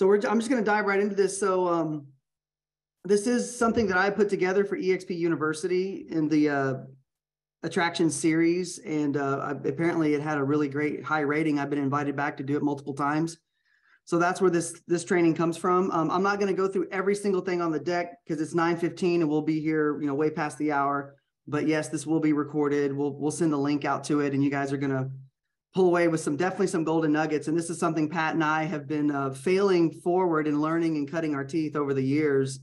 So we're, I'm just going to dive right into this. So um, this is something that I put together for EXP University in the uh, attraction series, and uh, apparently it had a really great high rating. I've been invited back to do it multiple times. So that's where this this training comes from. Um, I'm not going to go through every single thing on the deck because it's 9:15 and we'll be here, you know, way past the hour. But yes, this will be recorded. We'll we'll send a link out to it, and you guys are going to pull away with some definitely some golden nuggets. And this is something Pat and I have been uh, failing forward and learning and cutting our teeth over the years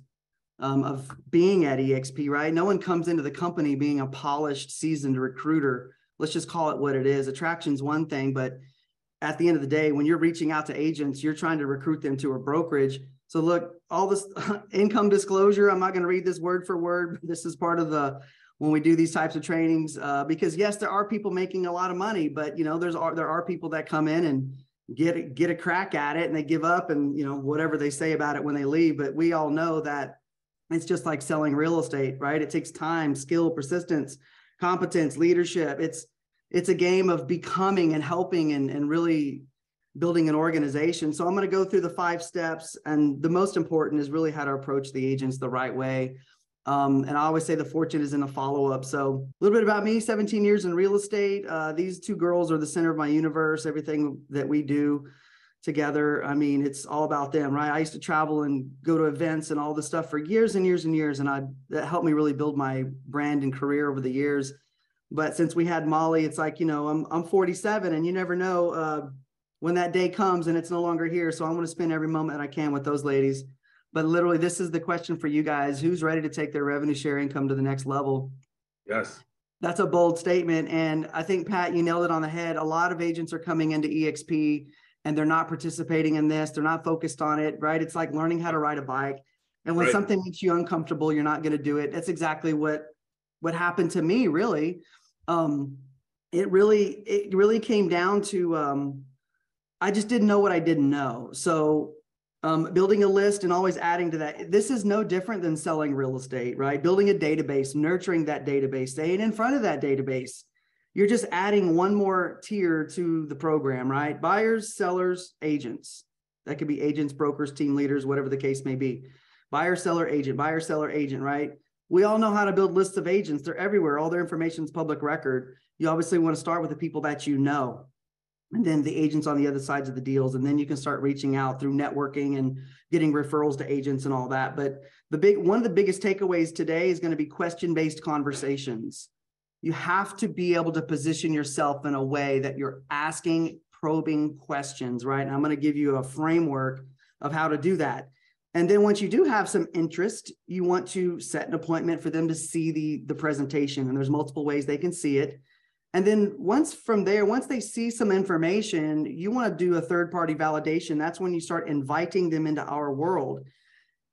um, of being at EXP. Right? No one comes into the company being a polished, seasoned recruiter. Let's just call it what it is. Attraction's one thing, but at the end of the day, when you're reaching out to agents, you're trying to recruit them to a brokerage. So look, all this income disclosure, I'm not going to read this word for word. This is part of the when we do these types of trainings uh, because yes, there are people making a lot of money, but you know, there's are there are people that come in and get get a crack at it and they give up and you know whatever they say about it when they leave. But we all know that it's just like selling real estate, right? It takes time, skill, persistence, competence, leadership. It's it's a game of becoming and helping and, and really building an organization. So I'm going to go through the five steps. And the most important is really how to approach the agents the right way. Um, and I always say the fortune is in the follow up. So a little bit about me 17 years in real estate. Uh, these two girls are the center of my universe, everything that we do together. I mean, it's all about them, right? I used to travel and go to events and all this stuff for years and years and years. And I, that helped me really build my brand and career over the years. But since we had Molly, it's like, you know, I'm I'm 47 and you never know uh, when that day comes and it's no longer here. So I want to spend every moment I can with those ladies. But literally, this is the question for you guys. Who's ready to take their revenue share income to the next level? Yes. That's a bold statement. And I think, Pat, you nailed it on the head. A lot of agents are coming into EXP and they're not participating in this. They're not focused on it, right? It's like learning how to ride a bike. And when right. something makes you uncomfortable, you're not going to do it. That's exactly what what happened to me really um it really it really came down to um i just didn't know what i didn't know so um, building a list and always adding to that this is no different than selling real estate right? Building a database nurturing that database staying in front of that database. You're just adding one more tier to the program right? Buyers sellers agents. That could be agents brokers team leaders whatever the case may be. Buyer seller agent buyer seller agent right? We all know how to build lists of agents. They're everywhere. All their information is public record. You obviously want to start with the people that you know, and then the agents on the other sides of the deals. And then you can start reaching out through networking and getting referrals to agents and all that. But the big one of the biggest takeaways today is going to be question-based conversations. You have to be able to position yourself in a way that you're asking probing questions, right? And I'm going to give you a framework of how to do that. And then once you do have some interest, you want to set an appointment for them to see the, the presentation. And there's multiple ways they can see it. And then once from there, once they see some information, you want to do a third party validation. That's when you start inviting them into our world.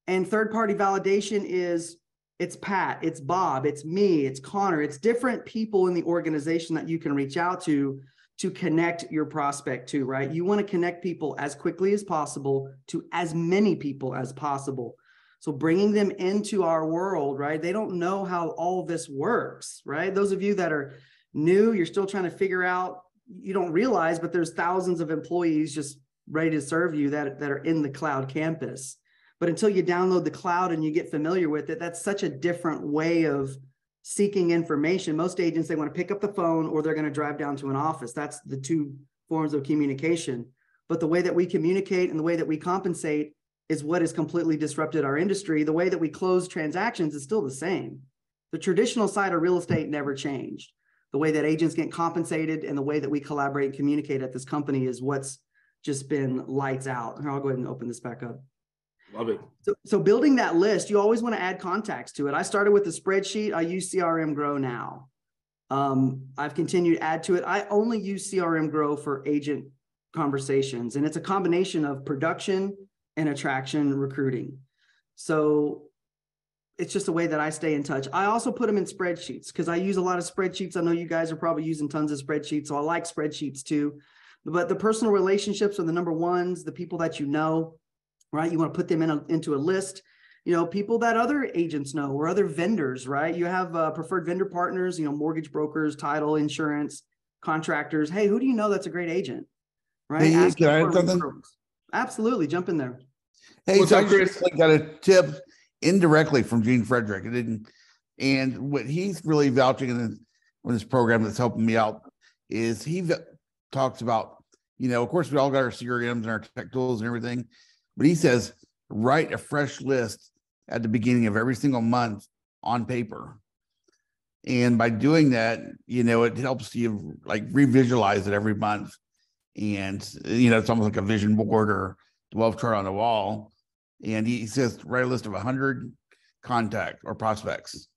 And third party validation is it's Pat, it's Bob, it's me, it's Connor, it's different people in the organization that you can reach out to to connect your prospect to, right? You want to connect people as quickly as possible to as many people as possible. So bringing them into our world, right? They don't know how all this works, right? Those of you that are new, you're still trying to figure out, you don't realize, but there's thousands of employees just ready to serve you that, that are in the cloud campus. But until you download the cloud and you get familiar with it, that's such a different way of seeking information, most agents, they want to pick up the phone or they're going to drive down to an office. That's the two forms of communication. But the way that we communicate and the way that we compensate is what has completely disrupted our industry. The way that we close transactions is still the same. The traditional side of real estate never changed. The way that agents get compensated and the way that we collaborate and communicate at this company is what's just been lights out. Here, I'll go ahead and open this back up. Love it. So, so building that list, you always want to add contacts to it. I started with a spreadsheet. I use CRM Grow now. Um, I've continued to add to it. I only use CRM Grow for agent conversations, and it's a combination of production and attraction recruiting. So it's just a way that I stay in touch. I also put them in spreadsheets because I use a lot of spreadsheets. I know you guys are probably using tons of spreadsheets, so I like spreadsheets too. But the personal relationships are the number ones, the people that you know right? You want to put them in a, into a list, you know, people that other agents know or other vendors, right? You have uh, preferred vendor partners, you know, mortgage brokers, title, insurance, contractors. Hey, who do you know that's a great agent? Right? Hey, can I? Absolutely. Jump in there. Hey, What's so up, I Chris? just got a tip indirectly from Gene Frederick. It didn't, and what he's really vouching in this program that's helping me out is he v- talks about, you know, of course, we all got our CRMs and our tech tools and everything, but he says write a fresh list at the beginning of every single month on paper. And by doing that, you know, it helps you like revisualize it every month. And, you know, it's almost like a vision board or the wealth chart on the wall. And he says, write a list of 100 contact or prospects.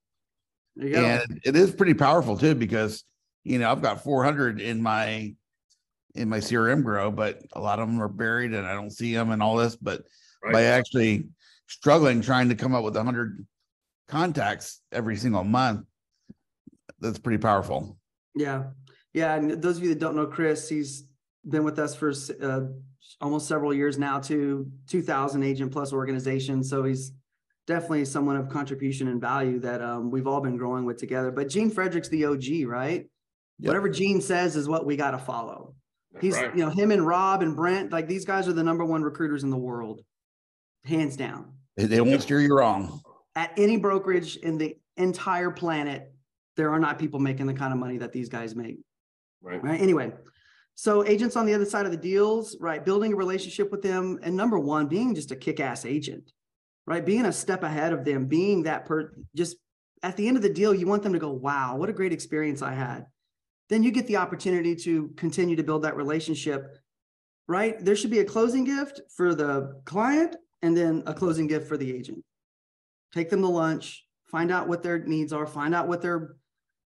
There. And it is pretty powerful too, because, you know, I've got 400 in my, in my CRM grow, but a lot of them are buried and I don't see them and all this, but by actually struggling, trying to come up with 100 contacts every single month, that's pretty powerful. Yeah, yeah. And those of you that don't know Chris, he's been with us for uh, almost several years now, to Two thousand agent plus organization, so he's definitely someone of contribution and value that um, we've all been growing with together. But Gene Frederick's the OG, right? Yep. Whatever Gene says is what we got to follow. That's He's, right. you know, him and Rob and Brent, like these guys are the number one recruiters in the world, hands down. They, they won't steer you wrong. At any brokerage in the entire planet, there are not people making the kind of money that these guys make. Right. Right. Anyway, so agents on the other side of the deals, right? Building a relationship with them. And number one, being just a kick ass agent, right? Being a step ahead of them, being that per just at the end of the deal, you want them to go, wow, what a great experience I had. Then you get the opportunity to continue to build that relationship, right? There should be a closing gift for the client and then a closing gift for the agent. Take them to lunch, find out what their needs are, find out what their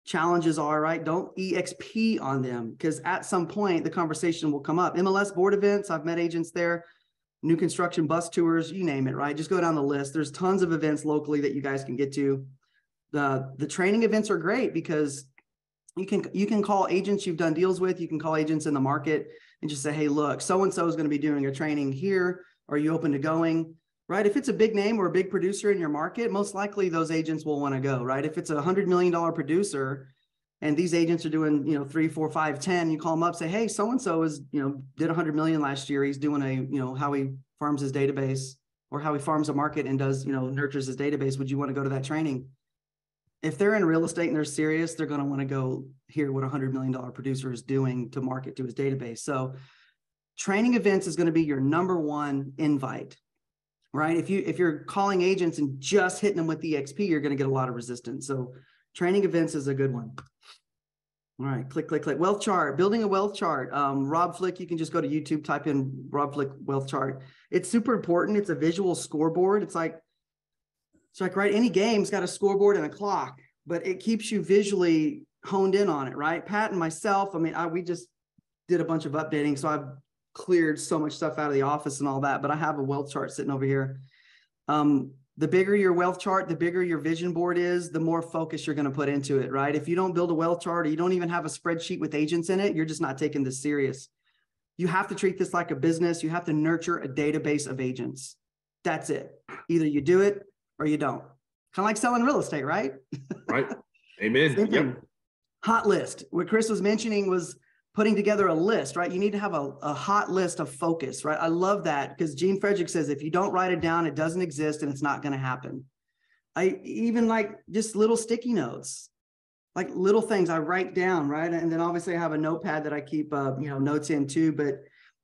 challenges are, right? Don't EXP on them because at some point the conversation will come up. MLS board events, I've met agents there, new construction bus tours, you name it, right? Just go down the list. There's tons of events locally that you guys can get to. The the training events are great because you can you can call agents you've done deals with, you can call agents in the market and just say, "Hey, look, so and so is going to be doing a training here. Are you open to going?" Right? If it's a big name or a big producer in your market, most likely those agents will want to go, right? If it's a hundred million dollar producer and these agents are doing, you know, three, four, five, ten, you call them up, say, hey, so and so is, you know, did a hundred million last year. He's doing a, you know, how he farms his database or how he farms a market and does, you know, nurtures his database. Would you want to go to that training? If they're in real estate and they're serious, they're going to want to go hear what a hundred million dollar producer is doing to market to his database. So training events is going to be your number one invite right? If you if you're calling agents and just hitting them with EXP, you're going to get a lot of resistance. So training events is a good one. All right, click, click, click. Wealth chart, building a wealth chart. Um, Rob Flick, you can just go to YouTube, type in Rob Flick wealth chart. It's super important. It's a visual scoreboard. It's like it's like right, any game's got a scoreboard and a clock, but it keeps you visually honed in on it, right? Pat and myself, I mean, I, we just did a bunch of updating, so I've cleared so much stuff out of the office and all that, but I have a wealth chart sitting over here. Um, the bigger your wealth chart, the bigger your vision board is, the more focus you're going to put into it, right? If you don't build a wealth chart or you don't even have a spreadsheet with agents in it, you're just not taking this serious. You have to treat this like a business. You have to nurture a database of agents. That's it. Either you do it or you don't. Kind of like selling real estate, right? Right. Amen. Yep. Hot list. What Chris was mentioning was putting together a list, right? You need to have a, a hot list of focus, right? I love that because Gene Frederick says if you don't write it down, it doesn't exist and it's not going to happen. I even like just little sticky notes, like little things I write down, right? And then obviously I have a notepad that I keep, uh, you know, notes in too. But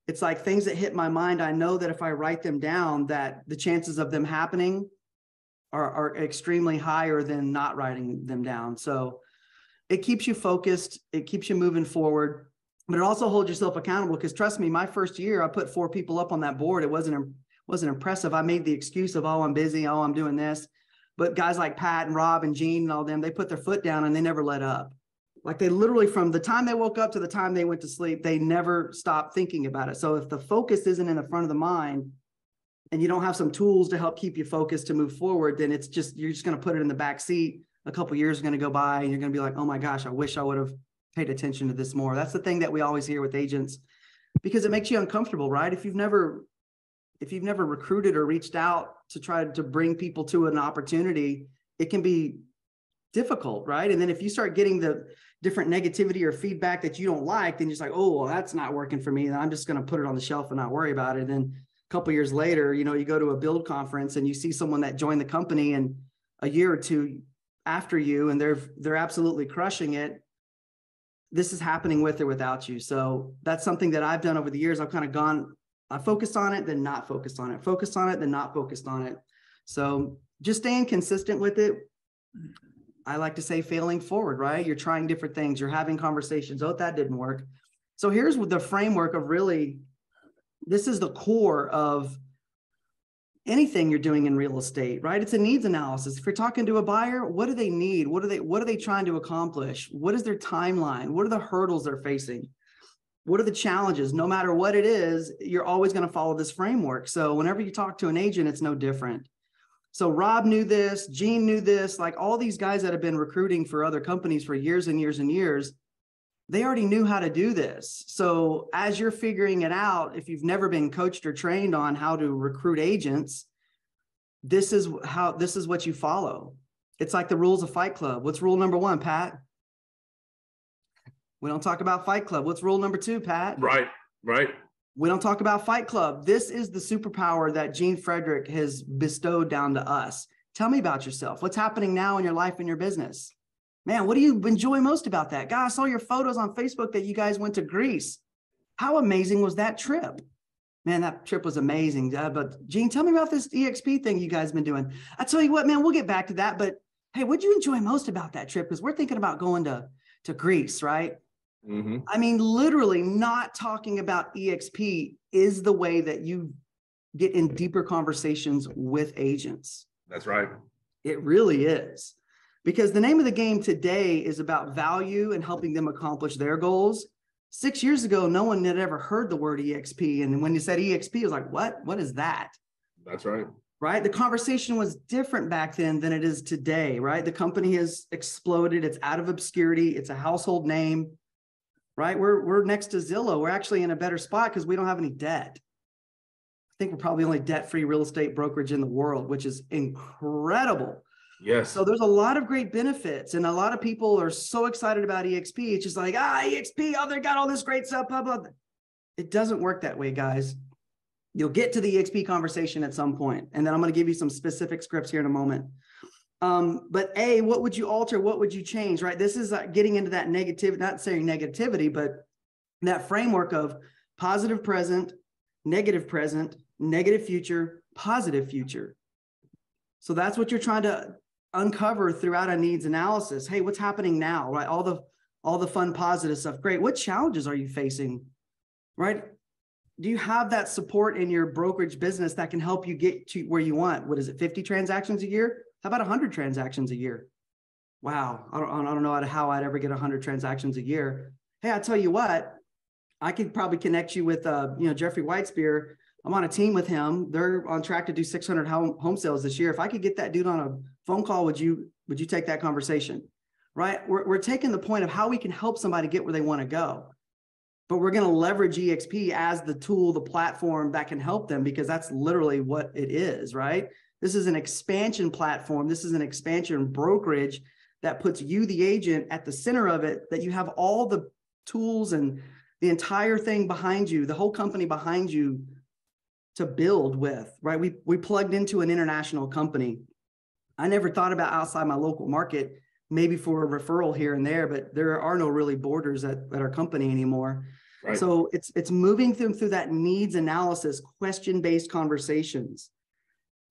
it's like things that hit my mind. I know that if I write them down, that the chances of them happening are, are extremely higher than not writing them down. So it keeps you focused. It keeps you moving forward but it also holds yourself accountable because trust me my first year i put four people up on that board. It wasn't wasn't impressive. I made the excuse of oh i'm busy. Oh i'm doing this. But guys like pat and rob and gene and all them they put their foot down and they never let up. Like they literally from the time they woke up to the time they went to sleep they never stopped thinking about it. So if the focus isn't in the front of the mind and you don't have some tools to help keep you focused to move forward then it's just you're just going to put it in the back seat. A couple years are going to go by and you're going to be like oh my gosh i wish i would have paid attention to this more. That's the thing that we always hear with agents because it makes you uncomfortable, right? If you've never if you've never recruited or reached out to try to bring people to an opportunity, it can be difficult, right? And then if you start getting the different negativity or feedback that you don't like, then you're just like, oh, well, that's not working for me. Then I'm just going to put it on the shelf and not worry about it. And then a couple years later, you know, you go to a build conference and you see someone that joined the company and a year or two after you and they're they're absolutely crushing it this is happening with or without you. So that's something that i've done over the years. I've kind of gone i focused on it then not focused on it focused on it then not focused on it. So just staying consistent with it i like to say failing forward right? You're trying different things you're having conversations oh that didn't work. So here's the framework of really this is the core of anything you're doing in real estate, right? It's a needs analysis. If you're talking to a buyer, what do they need? What are they what are they trying to accomplish? What is their timeline? What are the hurdles they're facing? What are the challenges? No matter what it is, you're always going to follow this framework. So whenever you talk to an agent, it's no different. So Rob knew this, Gene knew this, like all these guys that have been recruiting for other companies for years and years and years, they already knew how to do this. So as you're figuring it out, if you've never been coached or trained on how to recruit agents, this is how this is what you follow. It's like the rules of Fight Club. What's rule number one, Pat? We don't talk about Fight Club. What's rule number two, Pat? Right, right. We don't talk about Fight Club. This is the superpower that Gene Frederick has bestowed down to us. Tell me about yourself. What's happening now in your life and your business? Man, what do you enjoy most about that? God, I saw your photos on Facebook that you guys went to Greece. How amazing was that trip? Man, that trip was amazing. Uh, but Gene, tell me about this EXP thing you guys been doing. I tell you what, man, we'll get back to that. But hey, what'd you enjoy most about that trip? Because we're thinking about going to to Greece, right? Mm-hmm. I mean, literally, not talking about EXP is the way that you get in deeper conversations with agents. That's right. It really is because the name of the game today is about value and helping them accomplish their goals. Six years ago, no one had ever heard the word EXP. And when you said EXP, it was like, what? What is that? That's right. Right. The conversation was different back then than it is today. Right. The company has exploded. It's out of obscurity. It's a household name. Right. We're, we're next to Zillow. We're actually in a better spot because we don't have any debt. I think we're probably only debt free real estate brokerage in the world, which is incredible Yes. so there's a lot of great benefits, and a lot of people are so excited about EXP. It's just like, ah, EXP, oh, they got all this great stuff, blah, blah. It doesn't work that way, guys. You'll get to the EXP conversation at some point, and then I'm going to give you some specific scripts here in a moment. Um, but A, what would you alter? What would you change? Right. This is uh, getting into that negative, not saying negativity, but that framework of positive present, negative present, negative future, positive future. So that's what you're trying to uncover throughout a needs analysis hey what's happening now right? All the all the fun positive stuff. Great. What challenges are you facing right? Do you have that support in your brokerage business that can help you get to where you want? What is it 50 transactions a year? How about 100 transactions a year? Wow. I don't, I don't know how i'd ever get 100 transactions a year. Hey i tell you what i could probably connect you with uh, you know jeffrey whitespear. I'm on a team with him. They're on track to do 600 home, home sales this year. If I could get that dude on a phone call, would you would you take that conversation? Right? We're, we're taking the point of how we can help somebody get where they want to go. But we're going to leverage EXP as the tool, the platform that can help them because that's literally what it is, right? This is an expansion platform. This is an expansion brokerage that puts you, the agent, at the center of it, that you have all the tools and the entire thing behind you, the whole company behind you to build with, right? We we plugged into an international company. I never thought about outside my local market, maybe for a referral here and there, but there are no really borders at, at our company anymore. Right. So it's it's moving them through that needs analysis, question-based conversations.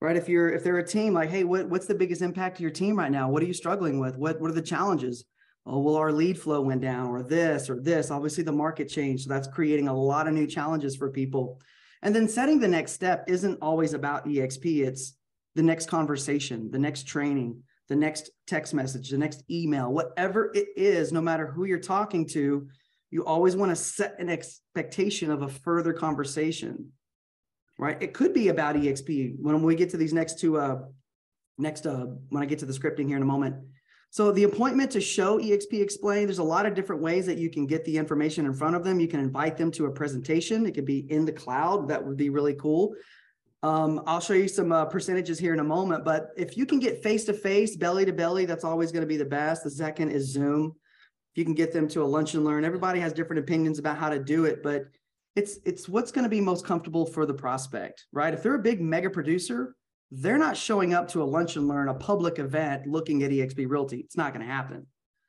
Right. If you're if they're a team, like, hey, what, what's the biggest impact to your team right now? What are you struggling with? What what are the challenges? Oh, well, our lead flow went down, or this, or this. Obviously, the market changed. So that's creating a lot of new challenges for people. And then setting the next step isn't always about EXP, it's the next conversation, the next training, the next text message, the next email, whatever it is, no matter who you're talking to, you always want to set an expectation of a further conversation, right? It could be about EXP when we get to these next two, uh, next, uh, when I get to the scripting here in a moment. So the appointment to show EXP Explain, there's a lot of different ways that you can get the information in front of them. You can invite them to a presentation. It could be in the cloud. That would be really cool. Um, I'll show you some uh, percentages here in a moment, but if you can get face-to-face, belly to belly, that's always going to be the best. The second is Zoom. If you can get them to a lunch and learn, everybody has different opinions about how to do it, but it's it's what's going to be most comfortable for the prospect, right? If they're a big mega producer, they're not showing up to a lunch and learn, a public event looking at EXP Realty. It's not going to happen.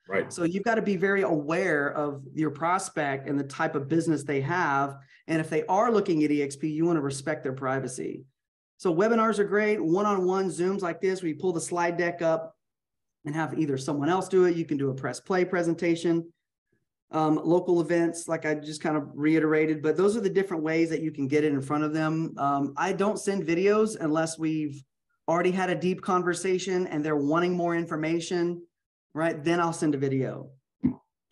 Right. So you've got to be very aware of your prospect and the type of business they have. And if they are looking at EXP, you want to respect their privacy. So webinars are great, one-on-one Zooms like this, where you pull the slide deck up and have either someone else do it. You can do a press play presentation. Um, local events, like I just kind of reiterated, but those are the different ways that you can get it in front of them. Um, I don't send videos unless we've already had a deep conversation and they're wanting more information, right? Then I'll send a video.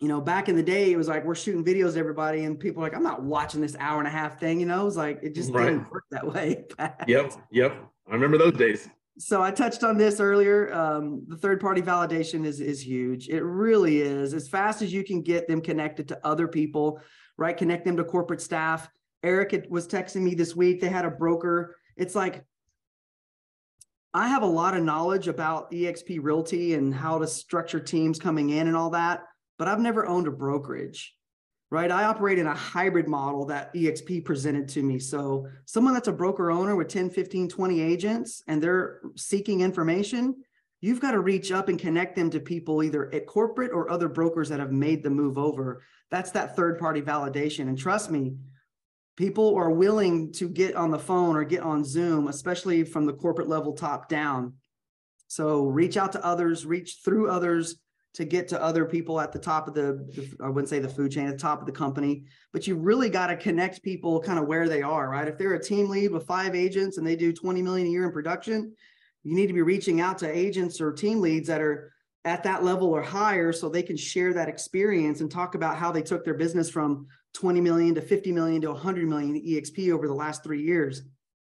You know, back in the day, it was like we're shooting videos everybody, and people are like, I'm not watching this hour and a half thing, you know, it was like it just Right. didn't work that way. Yep. Yep. I remember those days. So I touched on this earlier. Um, the third party validation is is huge. It really is. As fast as you can get them connected to other people, right? Connect them to corporate staff. Eric was texting me this week. They had a broker. It's like I have a lot of knowledge about EXP Realty and how to structure teams coming in and all that, but I've never owned a brokerage right? I operate in a hybrid model that EXP presented to me. So someone that's a broker owner with 10, 15, 20 agents and they're seeking information, you've got to reach up and connect them to people either at corporate or other brokers that have made the move over. That's that third party validation. And trust me, people are willing to get on the phone or get on Zoom, especially from the corporate level top down. So reach out to others, reach through others to get to other people at the top of the, I wouldn't say the food chain, at the top of the company, but you really got to connect people kind of where they are, right? If they're a team lead with five agents and they do 20 million a year in production, you need to be reaching out to agents or team leads that are at that level or higher so they can share that experience and talk about how they took their business from 20 million to 50 million to 100 million EXP over the last three years.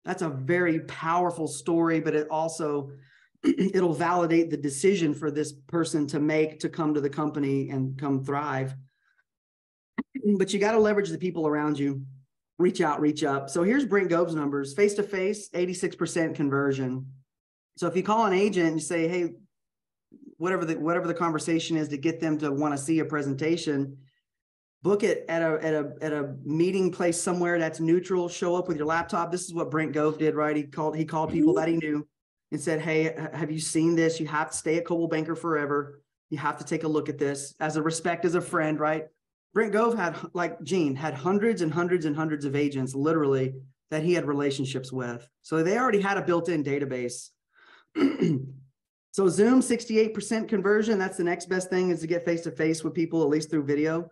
That's a very powerful story, but it also it'll validate the decision for this person to make to come to the company and come thrive. But you got to leverage the people around you. Reach out, reach up. So here's Brent Gove's numbers: face to face, 86% conversion. So if you call an agent and you say, "Hey, whatever the whatever the conversation is to get them to want to see a presentation," book it at a at a at a meeting place somewhere that's neutral. Show up with your laptop. This is what Brent Gove did, right? He called he called people mm-hmm. that he knew and said, Hey, have you seen this? You have to stay at Coldwell Banker forever. You have to take a look at this as a respect, as a friend, right? Brent Gove had, like Gene, had hundreds and hundreds and hundreds of agents literally that he had relationships with. So they already had a built in database. so Zoom, 68% conversion. That's the next best thing is to get face to face with people, at least through video.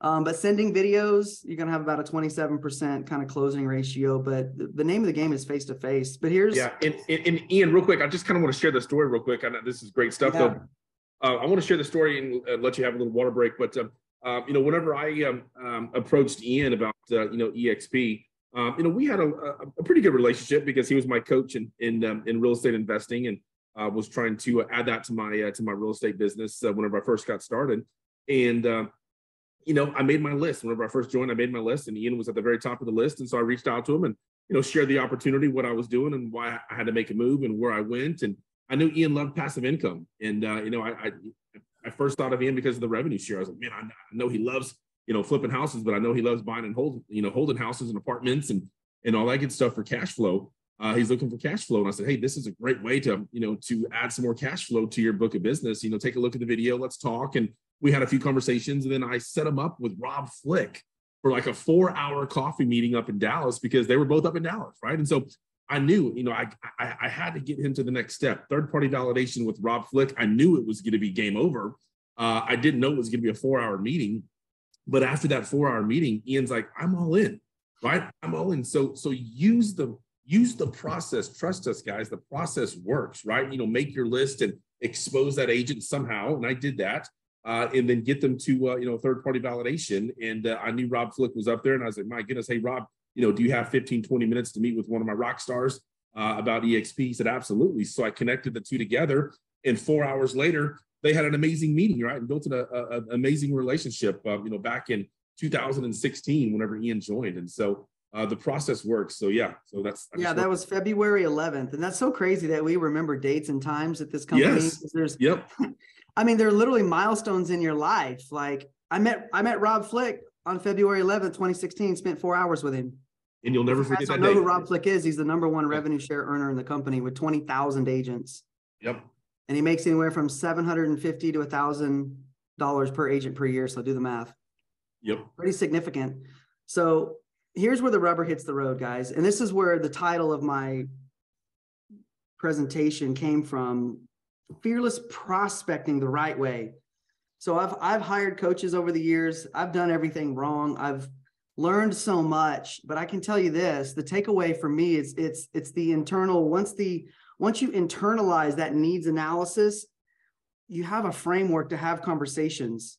Um, but sending videos, you're going to have about a 27% kind of closing ratio. But the, the name of the game is face to face. But here's, Yeah. And, and, and Ian, real quick, I just kind of want to share the story real quick. I know this is great stuff Yeah. though. Uh, I want to share the story and uh, let you have a little water break. But, um, uh, you know, whenever I um, um, approached Ian about, uh, you know, EXP, um, you know, we had a, a, a pretty good relationship because he was my coach in, in, um, in real estate investing and uh, was trying to add that to my, uh, to my real estate business uh, whenever I first got started. And, um, you know, I made my list. Whenever I first joined, I made my list, and Ian was at the very top of the list. And so I reached out to him and, you know, shared the opportunity, what I was doing, and why I had to make a move, and where I went. And I knew Ian loved passive income, and uh, you know, I, I I first thought of Ian because of the revenue share. I was like, man, I, know he loves you know flipping houses, but I know he loves buying and holding you know holding houses and apartments and and all that good stuff for cash flow. Uh, he's looking for cash flow, and I said, hey, this is a great way to you know to add some more cash flow to your book of business. You know, take a look at the video, let's talk, and we had a few conversations, and then I set him up with Rob Flick for like a four-hour coffee meeting up in Dallas because they were both up in Dallas, right? And so I knew, you know, I, I I had to get him to the next step. Third-party validation with Rob Flick. I knew it was going to be game over. Uh, I didn't know it was going to be a four-hour meeting, but after that four-hour meeting, Ian's like, "I'm all in, right? I'm all in." So so use the use the process. Trust us, guys. The process works, right? You know, make your list and expose that agent somehow, and I did that uh, and then get them to uh, you know third party validation. And uh, I knew Rob Flick was up there, and I was like, my goodness, hey Rob, you know, do you have 15, 20 minutes to meet with one of my rock stars uh, about EXP? He said, absolutely. So I connected the two together, and four hours later, they had an amazing meeting, right, and built an, a, a- amazing relationship. Uh, you know, back in 2016, whenever Ian joined, and so. Uh, the process works. So yeah, so that's I Yeah, that was February 11th. And that's so crazy that we remember dates and times at this company. Yes. There's, Yep. I mean, there are literally milestones in your life. Like I met, I met Rob Flick on February eleventh, twenty sixteen, spent four hours with him. And you'll never forget don't that know day. who Rob Flick is. He's the number one revenue share earner in the company with twenty thousand agents. Yep. And he makes anywhere from seven hundred and fifty to thousand dollars per agent per year. So do the math. Yep. Pretty significant. So here's where the rubber hits the road, guys. And this is where the title of my presentation came from fearless prospecting the right way. So I've I've hired coaches over the years. I've done everything wrong. I've learned so much, but I can tell you this, the takeaway for me is it's it's the internal once the once you internalize that needs analysis, you have a framework to have conversations.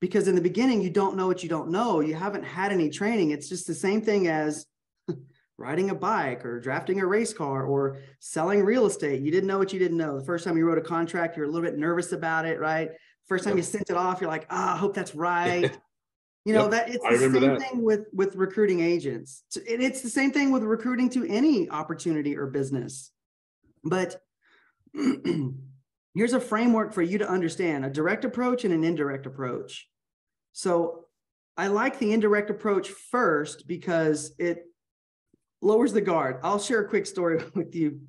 Because in the beginning you don't know what you don't know. You haven't had any training. It's just the same thing as riding a bike or drafting a race car or selling real estate. You didn't know what you didn't know. The first time you wrote a contract, you're a little bit nervous about it, right? First time you sent it off, you're like, ah, I hope that's right. You know, Yep, that it's the same that. thing with with recruiting agents. And it's the same thing with recruiting to any opportunity or business. But here's a framework for you to understand a direct approach and an indirect approach. So I like the indirect approach first because it lowers the guard. I'll share a quick story with you.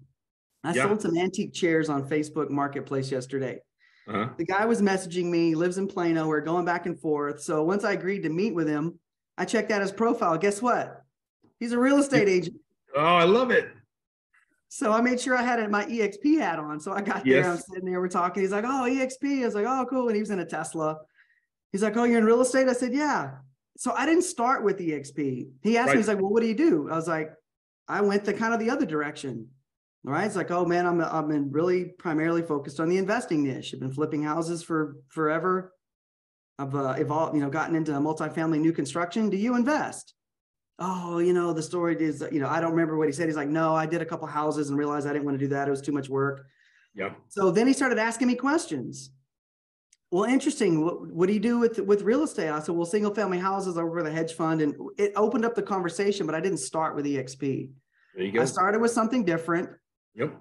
I Yeah. sold some antique chairs on Facebook Marketplace yesterday. Uh-huh. The guy was messaging me, lives in Plano. We're going back and forth. So once I agreed to meet with him, I checked out his profile. Guess what? He's a real estate agent. Oh, I love it. So I made sure I had my EXP hat on. So I got there, I'm sitting there, we're talking. He's like, Oh, EXP. I was like, Oh, cool. And he was in a Tesla. He's like, Oh, you're in real estate? I said, Yeah. So I didn't start with EXP. He asked me, he's like, Well, what do you do? I was like, I went the kind of the other direction. right? It's like, oh man, I'm I've been really primarily focused on the investing niche. I've been flipping houses for forever. I've uh, evolved, you know, gotten into multifamily new construction. Do you invest? Oh, you know, the story is, you know, I don't remember what he said. He's like, no, I did a couple houses and realized I didn't want to do that. It was too much work. Yeah. So then he started asking me questions. Well, interesting. What, what do you do with with real estate? I said, well, single family houses over the hedge fund, and it opened up the conversation. But I didn't start with EXP. There you go. I started with something different. Yep.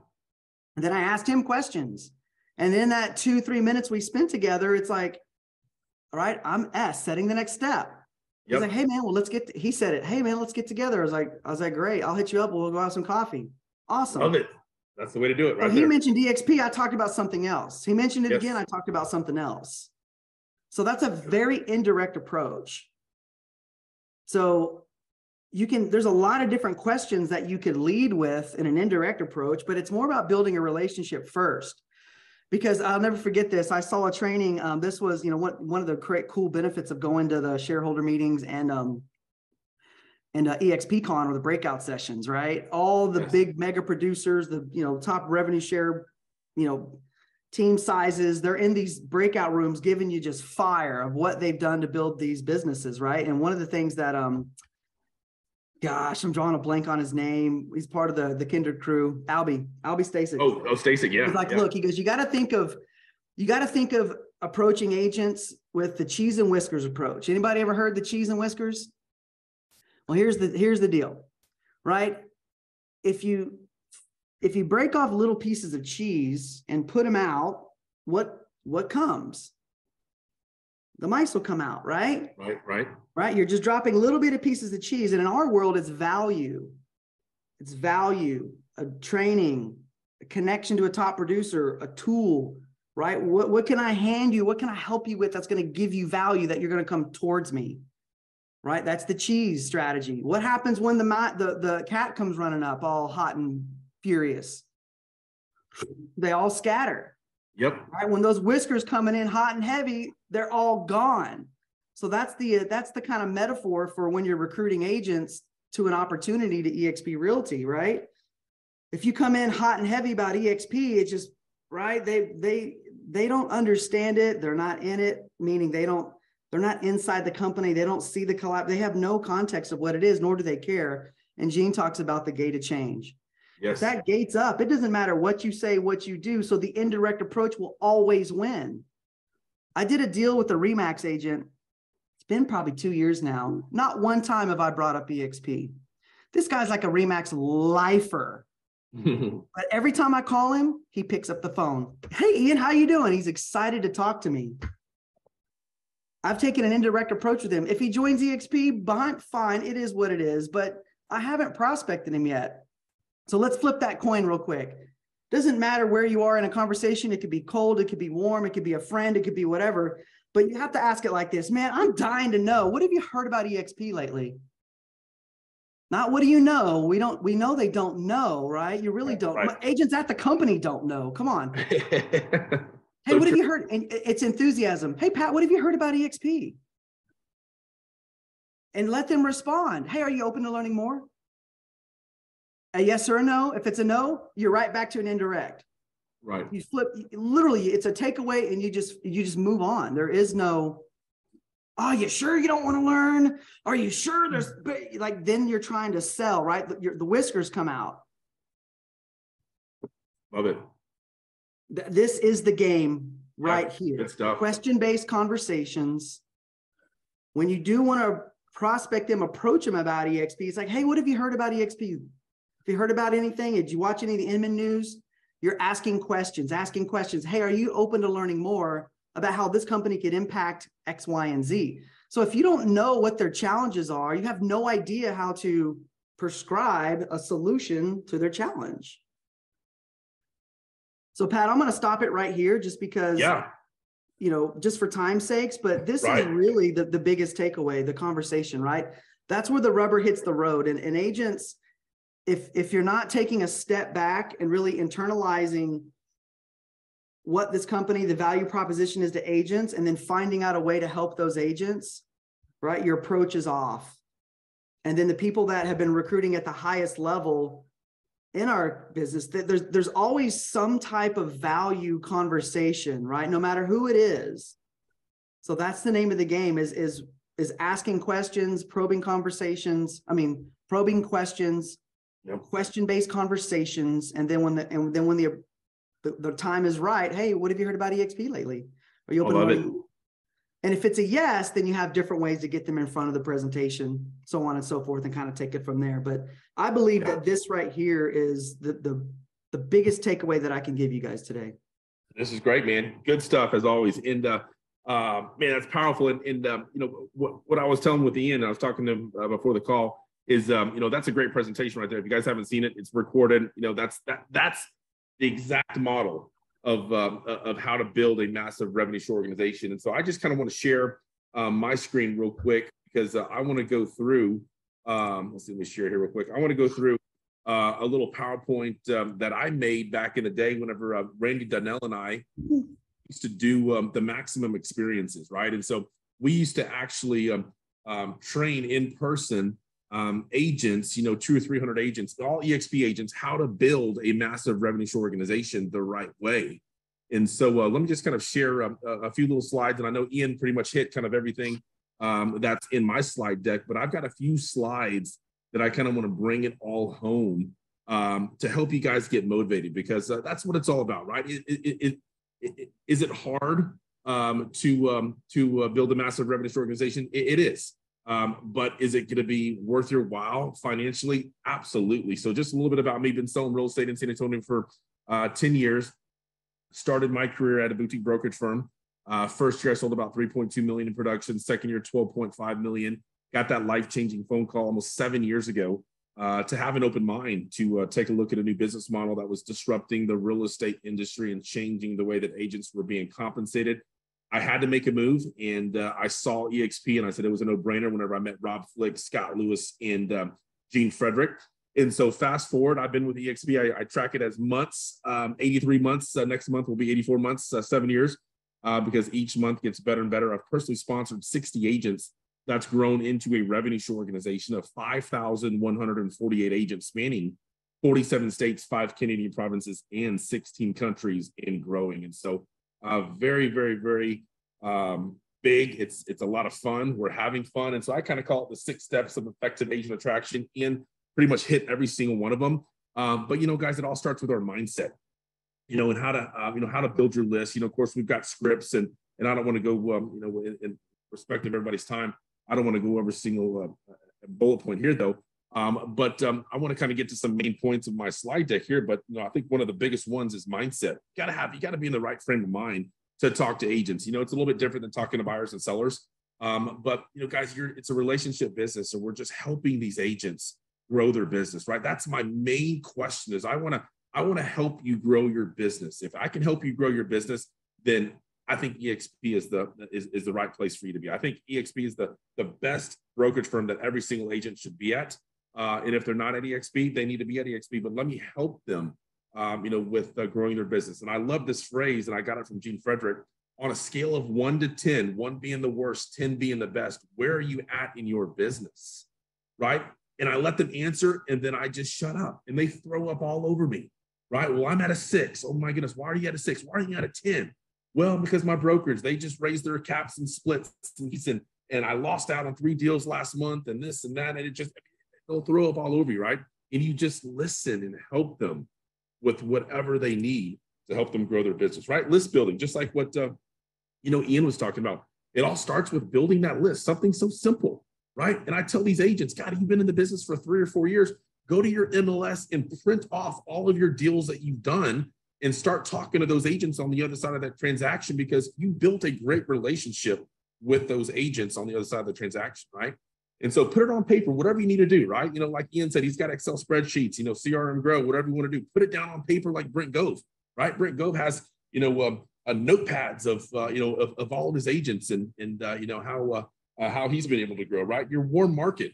And then I asked him questions. And in that two, three minutes we spent together, it's like, all right, I'm S setting the next step. He's Yep. like, hey man, well, let's get, he said it. Hey man, let's get together. I was like, I was like, great. I'll hit you up. We'll go have some coffee. Awesome. Love it. That's the way to do it right he there. mentioned EXP. I talked about something else. He mentioned it Yes. again. I talked about something else. So that's a very indirect approach. So you can, there's a lot of different questions that you could lead with in an indirect approach, but it's more about building a relationship first. Because I'll never forget this. I saw a training. Um, this was, you know, what one of the great cool benefits of going to the shareholder meetings and um, and uh, EXPCon or the breakout sessions, right? All the Yes. big mega producers, the you know top revenue share, you know, team sizes. They're in these breakout rooms, giving you just fire of what they've done to build these businesses, right? And one of the things that um, gosh, I'm drawing a blank on his name. He's part of the the Kindred crew, Albie, Albie Stasic. Oh, oh, Stacy. Yeah. He's like, yeah. look, he goes, you got to think of, you got to think of approaching agents with the cheese and whiskers approach. Anybody ever heard the cheese and whiskers? Well, here's the here's the deal, right? If you if you break off little pieces of cheese and put them out, what what comes? The mice will come out, right? Right. Right. right? You're just dropping little bit of pieces of cheese. And in our world, it's value. It's value, a training, a connection to a top producer, a tool, right? What, what can I hand you? What can I help you with that's going to give you value that you're going to come towards me? Right? That's the cheese strategy. What happens when the, the, the cat comes running up all hot and furious? They all scatter Yep. right? When those whiskers coming in hot and heavy, they're all gone. So that's the that's the kind of metaphor for when you're recruiting agents to an opportunity to EXP Realty, right? If you come in hot and heavy about EXP, it's just right. They they they don't understand it. They're not in it, meaning they don't they're not inside the company. They don't see the collab. They have no context of what it is, nor do they care. And Gene talks about the gate of change. Yes. If that gate's up, it doesn't matter what you say, what you do. So the indirect approach will always win. I did a deal with a Remax agent. It's been probably two years now. Not one time have I brought up EXP. This guy's like a Remax lifer. But every time I call him, he picks up the phone. Hey, Ian, how you doing? He's excited to talk to me. I've taken an indirect approach with him. If he joins EXP, behind, fine, it is what it is, but I haven't prospected him yet. So let's flip that coin real quick. Doesn't matter where you are in a conversation. It could be cold, it could be warm, it could be a friend, it could be whatever. But you have to ask it like this, man. I'm dying to know. What have you heard about EXP lately? Not what do you know? We don't. We know they don't know, right? You really don't. Right. Agents at the company don't know. Come on. Hey, So what have true. you heard? And it's enthusiasm. Hey, Pat, what have you heard about EXP? And let them respond. Hey, are you open to learning more? A yes or a no. If it's a no, you're right back to an indirect. Right. You flip. Literally, it's a takeaway, and you just you just move on. There is no. Oh, you sure you don't want to learn? Are you sure there's mm. like then you're trying to sell, right? The, your, the whiskers come out. Love it. Th- This is the game right here. Good stuff. question based conversations. When you do want to prospect them, approach them about EXP, it's like, hey, what have you heard about EXP? Have you heard about anything? Did you watch any of the Inman news? You're asking questions, asking questions. Hey, are you open to learning more about how this company could impact X, Y, and Z? So if you don't know what their challenges are, you have no idea how to prescribe a solution to their challenge. So Pat, I'm going to stop it right here just because Yeah. you know, just for time's sakes, but this is really the, the biggest takeaway, the conversation, right? That's where the rubber hits the road. And, and agents, if if you're not taking a step back and really internalizing what this company, the value proposition is to agents, and then finding out a way to help those agents, right? Your approach is off. And then the people that have been recruiting at the highest level in our business that there's there's always some type of value conversation right? No matter who it is. So that's the name of the game is is is asking questions probing conversations i mean probing questions Yep. question based conversations and then when the and then when the, the the time is right hey what have you heard about exp lately? Are you open to love it. learning? And if it's a yes then you have different ways to get them in front of the presentation so on and so forth and kind of take it from there but I believe Yeah. that this right here is the the the biggest takeaway that I can give you guys today. This is great, man. Good stuff as always. And uh, uh, man, that's powerful. And, and um, you know what what I was telling with Ian, I was talking to him uh, before the call. Is um, you know that's a great presentation right there. If you guys haven't seen it, it's recorded. You know that's that that's the exact model of um, of how to build a massive revenue share organization. And so I just kind of want to share um, my screen real quick because uh, I want to go through. Um, let's see, let me share here real quick. I want to go through uh, a little PowerPoint um, that I made back in the day whenever uh, Randy Dunnell and I used to do um, the maximum experiences, right? And so we used to actually um, um, train in person um, agents, you know, two or 300 agents, all EXP agents, how to build a massive revenue share organization the right way. And so uh, let me just kind of share um, a, a few little slides. And I know Ian pretty much hit kind of everything um, that's in my slide deck, but I've got a few slides that I kind of want to bring it all home um, to help you guys get motivated because uh, that's what it's all about, right? It, it, it, is it hard um, to um, to uh, build a massive revenue organization? It is, um, but is it going to be worth your while financially? Absolutely. So just a little bit about me. Been selling real estate in San Antonio for uh, ten years. Started my career at a boutique brokerage firm. Uh, first year, I sold about 3.2 million in production. Second year, 12.5 million. Got that life-changing phone call almost seven years ago uh, to have an open mind to uh, take a look at a new business model that was disrupting the real estate industry and changing the way that agents were being compensated. I had to make a move, and uh, I saw EXP, and I said it was a no-brainer. Whenever I met Rob Flick, Scott Lewis, and um, Gene Frederick, and so fast forward, I've been with EXP. I, I track it as months, um, 83 months. Uh, next month will be 84 months, uh, seven years, uh, because each month gets better and better. I've personally sponsored 60 agents that's grown into a revenue share organization of 5,148 agents spanning 47 states, five Canadian provinces, and 16 countries and growing. And so, uh, very, very, very um, big. It's it's a lot of fun. We're having fun, and so I kind of call it the six steps of effective agent attraction. And pretty much hit every single one of them. Um, but you know, guys, it all starts with our mindset. You know, and how to uh, you know how to build your list. You know, of course, we've got scripts, and and I don't want to go um, you know in, in respect of everybody's time. I don't want to go over single uh, bullet point here, though. Um, but um, I want to kind of get to some main points of my slide deck here. But you know, I think one of the biggest ones is mindset. You got to have, you got to be in the right frame of mind to talk to agents. You know, it's a little bit different than talking to buyers and sellers. Um, but you know, guys, you're it's a relationship business, and we're just helping these agents grow their business, right? That's my main question is I want to I want to help you grow your business. If I can help you grow your business, then I think EXP is the is, is the right place for you to be. I think EXP is the the best brokerage firm that every single agent should be at. Uh, and if they're not at EXP, they need to be at EXP. But let me help them, um, you know, with uh, growing their business. And I love this phrase, and I got it from Gene Frederick. On a scale of one to 10, one being the worst, 10 being the best, where are you at in your business? Right. And I let them answer, and then I just shut up and they throw up all over me. Right. Well, I'm at a six. Oh my goodness. Why are you at a six? Why are you at a 10? Well, because my brokerage, they just raised their caps and splits. And and I lost out on three deals last month and this and that. And it just, they'll throw up all over you, right? And you just listen and help them with whatever they need to help them grow their business, right? List building, just like what, uh, you know, Ian was talking about. It all starts with building that list, something so simple, right? And I tell these agents, God, you've been in the business for three or four years. Go to your MLS and print off all of your deals that you've done and start talking to those agents on the other side of that transaction because you built a great relationship with those agents on the other side of the transaction, right? And so put it on paper, whatever you need to do, right? You know, like Ian said, he's got Excel spreadsheets, you know, CRM Grow, whatever you want to do, put it down on paper like Brent Gove, right? Brent Gove has, you know, um, uh, notepads of, uh, you know, of, of all of his agents and, and uh, you know, how, uh, uh, how he's been able to grow, right? Your warm market,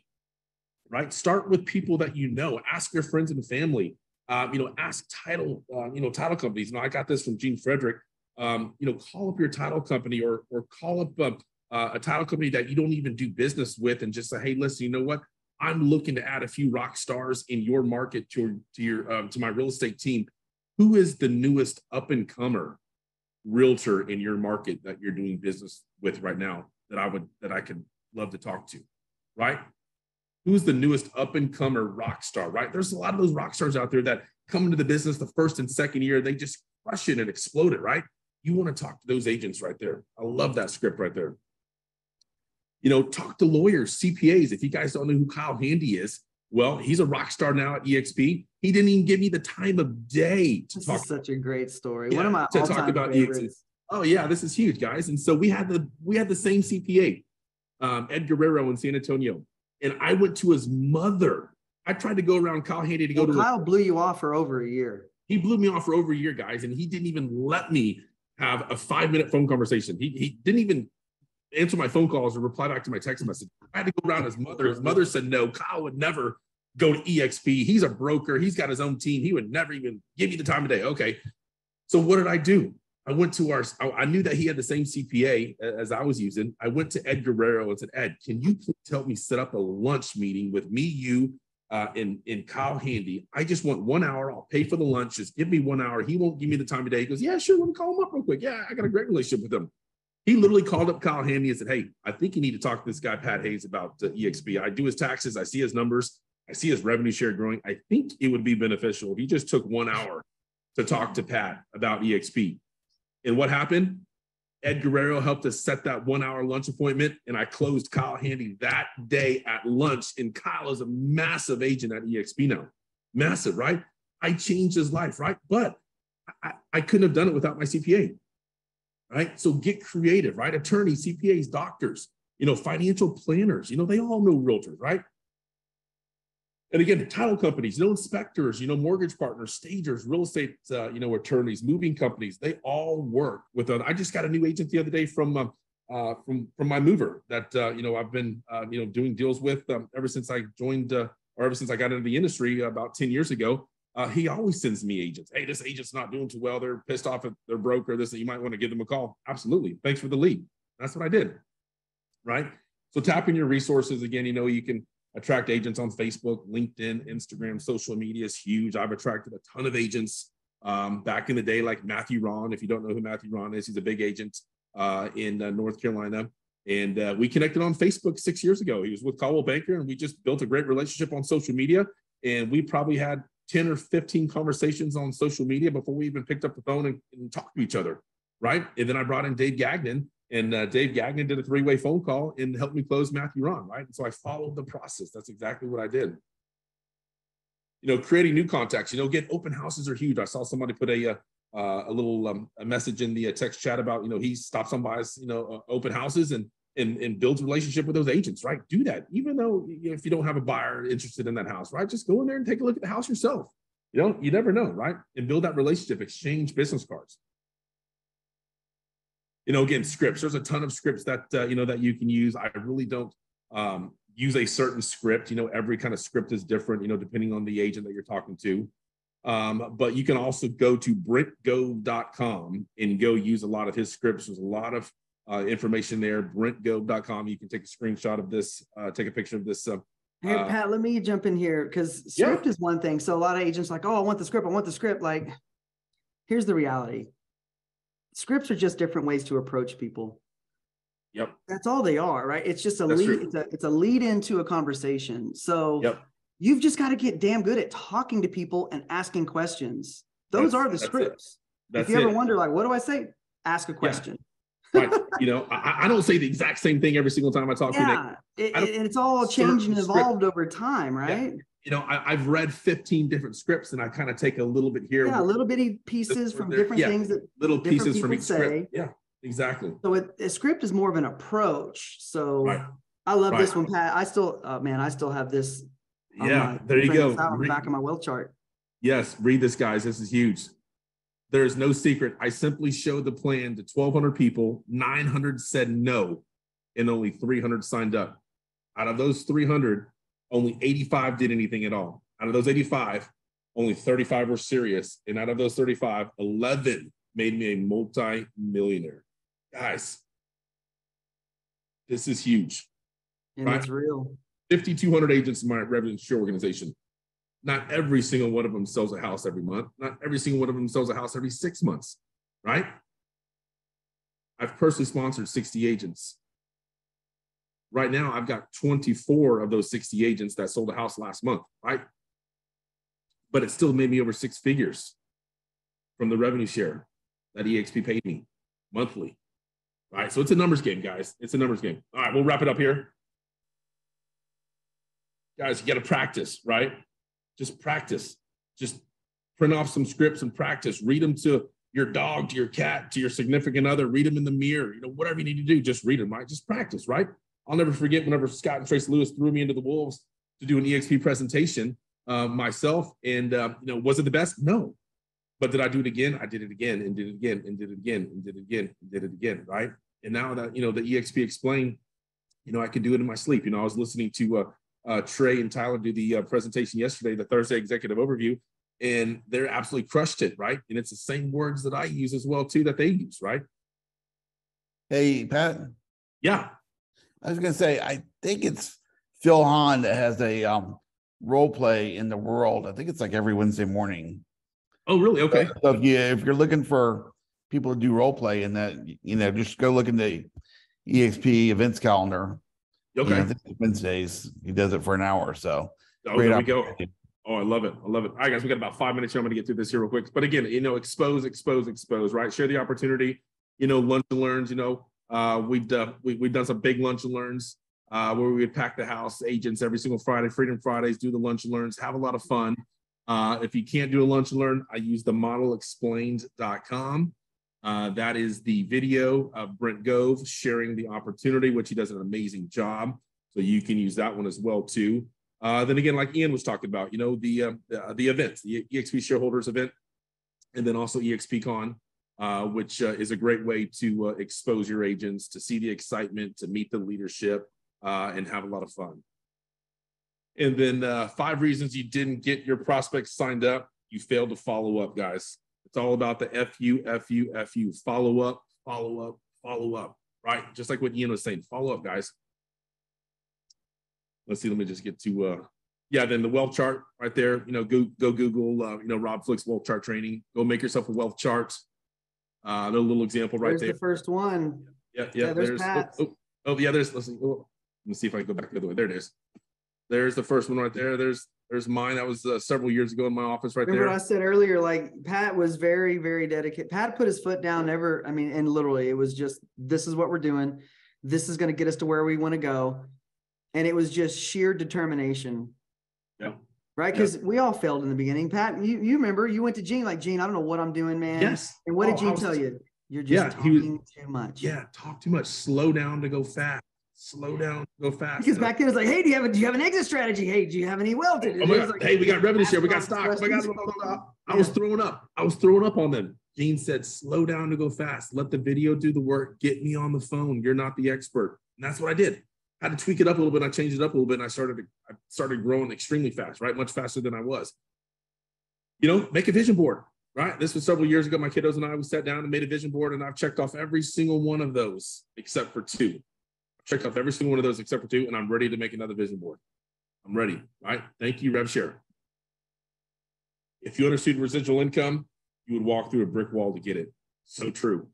right? Start with people that you know, ask your friends and family, um, you know, ask title, uh, you know, title companies. You know, I got this from Gene Frederick. Um, you know, call up your title company or or call up uh, a title company that you don't even do business with, and just say, hey, listen, you know what? I'm looking to add a few rock stars in your market to to your um, to my real estate team. Who is the newest up and comer realtor in your market that you're doing business with right now that I would that I could love to talk to, right? who's the newest up and comer rock star, right? There's a lot of those rock stars out there that come into the business the first and second year, they just crush it and explode it, right? You want to talk to those agents right there. I love that script right there. You know, talk to lawyers, CPAs. If you guys don't know who Kyle Handy is, well, he's a rock star now at EXP. He didn't even give me the time of day to this talk. Is such a great story. Yeah, One of my to talk about EXP. favorites. Oh yeah, this is huge, guys. And so we had the we had the same CPA, um, Ed Guerrero in San Antonio and I went to his mother. I tried to go around Kyle Handy to go Well, to. Kyle blew you off for over a year. he blew me off for over a year, guys, and he didn't even let me have a five minute phone conversation. He he didn't even answer my phone calls or reply back to my text message. I had to go around his mother. His mother said no. Kyle would never go to EXP. He's a broker. He's got his own team. He would never even give you the time of day. Okay. So what did I do? I went to our, I knew that he had the same CPA as I was using. I went to Ed Guerrero and said, Ed, can you please help me set up a lunch meeting with me, you, uh, and, and Kyle Handy? I just want one hour. I'll pay for the lunch. Just give me one hour. He won't give me the time of day. He goes, yeah, sure. Let me call him up real quick. Yeah, I got a great relationship with him. He literally called up Kyle Handy and said, hey, I think you need to talk to this guy, Pat Hays, about uh, EXP. I do his taxes. I see his numbers. I see his revenue share growing. I think it would be beneficial if he just took one hour to talk to Pat about EXP. And what happened? Ed Guerrero helped us set that one hour lunch appointment, and I closed Kyle Handy that day at lunch. And Kyle is a massive agent at EXP now. Massive, right? I changed his life, right? But I, I couldn't have done it without my CPA, right? So get creative, right? Attorneys, CPAs, doctors, you know, financial planners, you know, they all know realtors, right? And again, title companies, you know, inspectors, you know, mortgage partners, stagers, real estate, uh, you know, attorneys, moving companies, they all work with. i just got a new agent the other day from uh, uh, from from my mover that uh, you know I've been uh, you know doing deals with um, ever since I joined uh, or ever since I got into the industry about ten years ago. Uh, he always sends me agents. Hey, this agent's not doing too well. They're pissed off at their broker. This you might want to give them a call. Absolutely. Thanks for the lead. That's what I did. Right. So tapping your resources again. You know you can attract agents on Facebook, LinkedIn, Instagram, social media is huge. I've attracted a ton of agents um, back in the day, like Matthew Ron. If you don't know who Matthew Ron is, he's a big agent uh, in uh, North Carolina. And uh, we connected on Facebook six years ago. He was with Coldwell Banker, and we just built a great relationship on social media. And we probably had 10 or 15 conversations on social media before we even picked up the phone and, and talked to each other. Right. And then I brought in Dave Gagnon, and uh, Dave Gagnon did a three way phone call and helped me close Matthew Ron, right? And so I followed the process. That's exactly what I did. You know, creating new contacts. You know, get open houses are huge. I saw somebody put a uh, a little um, a message in the uh, text chat about you know he stops on by his you know uh, open houses and and, and builds a relationship with those agents, right? Do that. Even though if you don't have a buyer interested in that house, right? Just go in there and take a look at the house yourself. You know, you never know, right? And build that relationship, exchange business cards. You know, again, scripts. There's a ton of scripts that uh, you know that you can use. I really don't um, use a certain script. You know, every kind of script is different. You know, depending on the agent that you're talking to. Um, but you can also go to brentgove.com and go use a lot of his scripts. There's a lot of uh, information there. brentgove.com. You can take a screenshot of this, uh, take a picture of this. Uh, Hey, Uh, Pat, let me jump in here because Yeah. script is one thing. So a lot of agents like, oh, I want the script. I want the script. Like, here's the reality. Scripts are just different ways to approach people. yep. That's all they are, right? It's just a That's lead. true. It's a it's a lead into a conversation. So Yep. you've just got to get damn good at talking to people and asking questions. Those That's- are the that's scripts. If you ever it. wonder, like, what do I say? Ask a question. Right. You know, I, I don't say the exact same thing every single time I talk to. Yeah, I don't- it- it's all changed and evolved over time, right? You know, I, I've read 15 different scripts and I kind of take a little bit here, Yeah, little bitty pieces from there- different yeah. things that little pieces from each script. Yeah, exactly. So it, a script is more of an approach. So Right. I love this one, Pat. I still, uh, man, I still have this. Yeah, my- there you go. this out on Read- back of my wealth chart. Yes, read this, guys. This is huge. There is no secret. I simply showed the plan to 1,200 people. 900 said no, and only 300 signed up. Out of those 300, only 85 did anything at all. Out of those 85, only 35 were serious. And out of those 35, 11 made me a multi-millionaire. Guys, this is huge. And Right. it's real. 5,200 agents in my revenue share organization. Not every single one of them sells a house every month. Not every single one of them sells a house every six months, right? I've personally sponsored 60 agents. Right now, I've got 24 of those 60 agents that sold a house last month, right? But it still made me over six figures from the revenue share that EXP paid me monthly, right? So it's a numbers game, guys. It's a numbers game. All right, we'll wrap it up here guys, you got to practice, right? Just practice. Just print off some scripts and practice. Read them to your dog, to your cat, to your significant other. Read them in the mirror. You know, whatever you need to do, just read them, right? Just practice, right? I'll never forget whenever Scott and Trace Lewis threw me into the wolves to do an EXP presentation uh, myself, and uh, you know, was it the best? No. But did I do it again? I did it again and did it again and did it again and did it again and did it again, right? And now that you know the EXP explained, you know, I could do it in my sleep. You know, I was listening to uh, uh, Trey and Tyler do the uh, presentation yesterday, the Thursday executive overview, and they're absolutely crushed it, right? And it's the same words that I use as well too that they use, right? Hey, Pat, Yeah, I was gonna say, I think it's Phil Hahn that has a um role play in the world. I think it's like every Wednesday morning. Oh, really? Okay. So if you if you're looking for people to do role play in that, you know, just go look in the EXP events calendar. You know, Okay. I think it's Wednesdays. He does it for an hour. Or so Oh, great there we go. Oh, I love it. I love it. All right, guys, we got about five minutes here. I'm going to get through this here real quick. But again, you know, expose, expose, expose, right? Share the opportunity. You know, lunch and learns, you know, uh, we've done, we, we've done some big lunch and learns uh, where we would pack the house agents every single Friday, Freedom Fridays, do the lunch and learns, have a lot of fun. Uh, if you can't do a lunch and learn, I use the modelexplained.com. Uh, that is the video of Brent Gove sharing the opportunity, which he does an amazing job. So you can use that one as well too. Uh, then again, like Ian was talking about, you know, the uh, the, events, the EXP shareholders event, and then also EXPCon, uh, which uh, is a great way to uh, expose your agents, to see the excitement, to meet the leadership, uh, and have a lot of fun. And then uh, five reasons you didn't get your prospects signed up. You failed to follow up, guys. It's all about the FU, FU, FU. Follow up, follow up, follow up, right? Just like what Ian was saying, follow up, guys. Let's see, let me just get to, uh, yeah, then the wealth chart right there, you know, go, go Google, uh, you know, Rob Flick's wealth chart training. Go make yourself a wealth chart. Uh, another little example right There's there. the first one. Yeah, yeah. Yeah, there's there's, oh, oh, oh, yeah, there's, let's see. Oh, let me see if I can go back the other way. There it is. There's the first one right there. There's, there's mine. That was uh, several years ago in my office right there. Remember what I said earlier, like Pat was very, very dedicated. Pat put his foot down, never, I mean, and literally it was just, this is what we're doing. This is gonna get us to where we want to go. And it was just sheer determination. Yeah. Right? Yeah. Because we all failed in the beginning. Pat, you, you remember, you went to Gene, like, Gene, I don't know what I'm doing, man. Yes. And what did Oh, I Gene was- tell you? You're just Yeah, just he was- too much. Yeah, talk too much. Slow down to go fast. Slow down, go fast. Because back then it's like, hey, do you have a, do you have an exit strategy? Hey, do you have any welded? Oh my God. hey, we got revenue share. We got stock. Oh my God. I was throwing up. I was throwing up on them. Gene said, slow down to go fast. Let the video do the work. Get me on the phone. You're not the expert. And that's what I did. I had to tweak it up a little bit. I changed it up a little bit and I started to, I started growing extremely fast, right? Much faster than I was. You know, make a vision board, right? This was several years ago. My kiddos and I, we sat down and made a vision board and I've checked off every single one of those except for two. Checked off every single one of those except for two and I'm ready to make another vision board. I'm ready, right? Thank you, RevShare. If you understood residual income, you would walk through a brick wall to get it. So true.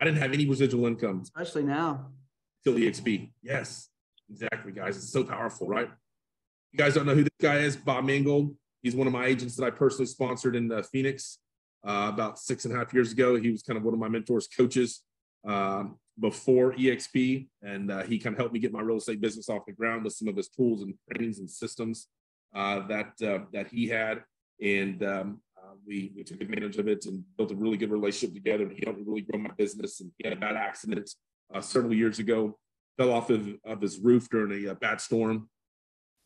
I didn't have any residual income. Especially now. Till EXP. Yes, exactly, guys. It's so powerful, right? You guys don't know who this guy is, Bob Mangold. He's one of my agents that I personally sponsored in uh, Phoenix uh, about six and a half years ago. He was kind of one of my mentors, coaches um, before EXP, and uh, he kind of helped me get my real estate business off the ground with some of his tools and trainings and systems uh, that uh, that he had. And um, uh, we, we took advantage of it and built a really good relationship together. And he helped me really grow my business. And he had a bad accident uh, several years ago, fell off of, of his roof during a, a bad storm.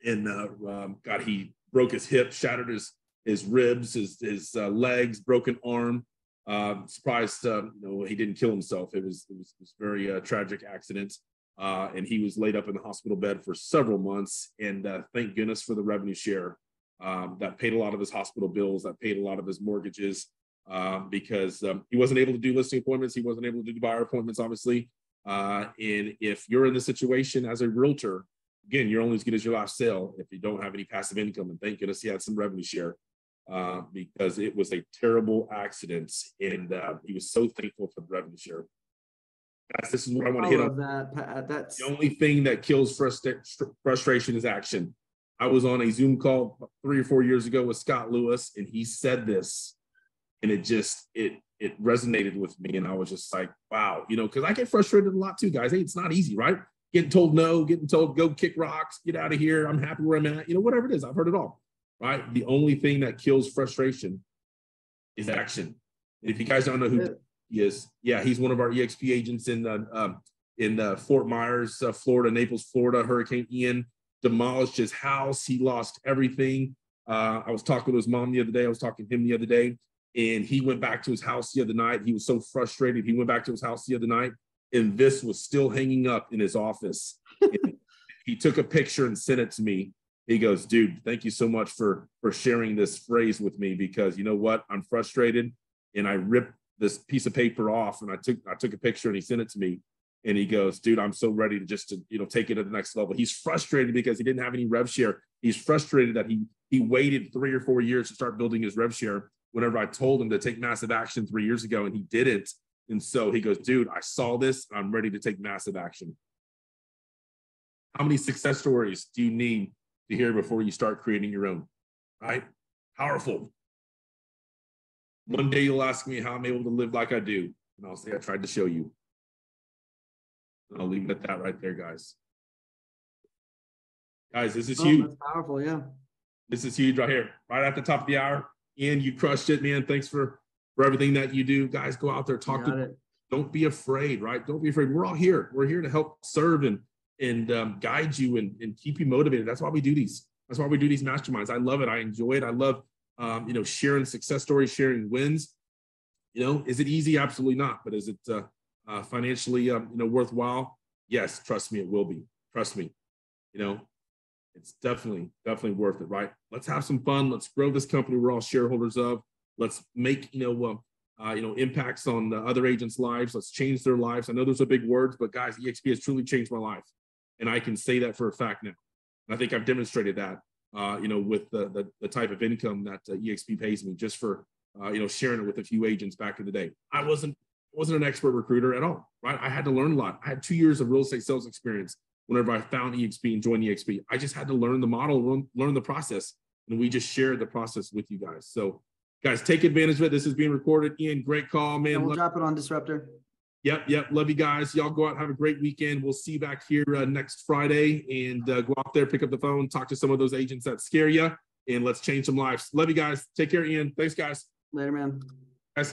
And uh, um, God, he broke his hip, shattered his his ribs, his his uh, legs, broken arm. Um, surprised, uh, you know, he didn't kill himself. It was it was, it was very uh, tragic accident, uh, and he was laid up in the hospital bed for several months. And uh, thank goodness for the revenue share um, that paid a lot of his hospital bills, that paid a lot of his mortgages, um, because um, he wasn't able to do listing appointments. He wasn't able to do buyer appointments, obviously. Uh, and if you're in the situation as a realtor, again, you're only as good as your last sale if you don't have any passive income. And thank goodness he had some revenue share uh, because it was a terrible accident. And uh, he was so thankful for the revenue share. Guys, this is what I want to hit on. That. That's the only thing that kills frustration is action. I was on a Zoom call three or four years ago with Scott Lewis, and he said this, and it just it it resonated with me, and I was just like, wow, you know, because I get frustrated a lot too, guys. Hey, it's not easy, right? Getting told no, getting told go kick rocks, get out of here. I'm happy where I'm at. You know, whatever it is, I've heard it all. Right. The only thing that kills frustration is action. If you guys don't know who he is, yeah, he's one of our EXP agents in uh, um, in uh, Fort Myers, uh, Florida, Naples, Florida. Hurricane Ian demolished his house. He lost everything. Uh, I was talking to his mom the other day. I was talking to him the other day, and he went back to his house the other night. He was so frustrated. He went back to his house the other night, and this was still hanging up in his office. he took a picture and sent it to me. He goes, "Dude, thank you so much for for sharing this phrase with me because you know what? I'm frustrated, and I ripped this piece of paper off, and I took I took a picture and he sent it to me." and he goes, dude, I'm so ready to just to, you know take it to the next level. He's frustrated because he didn't have any rev share. He's frustrated that he he waited three or four years to start building his rev share. Whenever I told him to take massive action three years ago, and he didn't, and so he goes, dude, I saw this. I'm ready to take massive action. How many success stories do you need to hear before you start creating your own? Right? Powerful. One day you'll ask me how I'm able to live like I do, and I'll say I tried to show you. I'll leave it at that right there, guys. Guys, this is oh, huge. powerful, yeah. This is huge right here, right at the top of the hour. And you crushed it, man. Thanks for for everything that you do. Guys, go out there, talk to. It. Don't be afraid, right? Don't be afraid. We're all here. We're here to help serve and and um, guide you and, and keep you motivated. That's why we do these. That's why we do these masterminds. I love it. I enjoy it. I love um, you know sharing success stories, sharing wins. You know, is it easy? Absolutely not. But is it uh, uh, financially, um, you know, worthwhile, yes, trust me, it will be. Trust me, you know, it's definitely, definitely worth it, right? Let's have some fun. Let's grow this company we're all shareholders of. Let's make, you know, uh, uh, you know, impacts on the other agents' lives. Let's change their lives. I know those are big words, but guys, EXP has truly changed my life, and I can say that for a fact now. And I think I've demonstrated that, uh, you know, with the, the, the type of income that uh, EXP pays me just for, uh, you know, sharing it with a few agents back in the day. I wasn't wasn't an expert recruiter at all, right? I had to learn a lot. I had two years of real estate sales experience whenever I found EXP and joined EXP. I just had to learn the model, learn, learn the process, and we just shared the process with you guys. So, guys, take advantage of it. This is being recorded. Ian, great call, man. And we'll drop it on Disruptor. Yep, yep. Love you guys. Y'all go out, have a great weekend. We'll see you back here uh, next Friday and uh, go out there, pick up the phone, talk to some of those agents that scare you, and let's change some lives. Love you guys. Take care, Ian. Thanks, guys. Later, man.